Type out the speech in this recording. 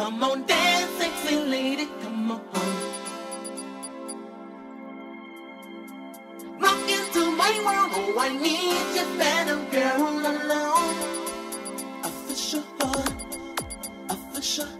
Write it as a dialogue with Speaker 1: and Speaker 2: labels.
Speaker 1: Come on, dance, sexy lady, come on. Rock into my world, oh, I need you better, girl, alone. Official, uh, official.